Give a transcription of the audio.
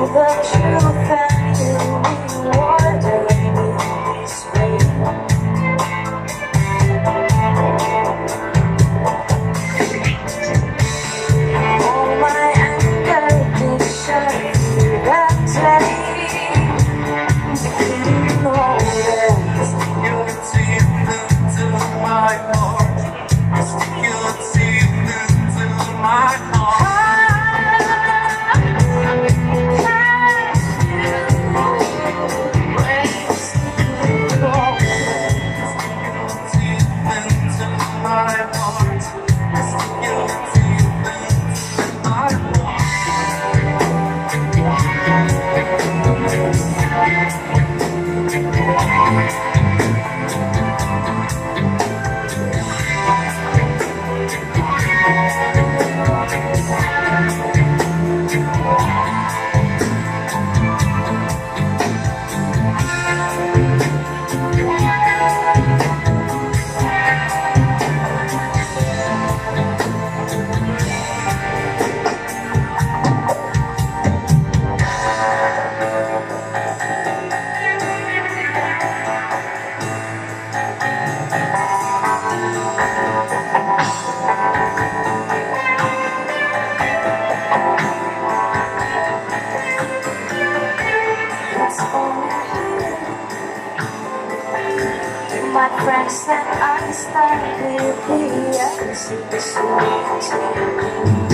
the truth my friends that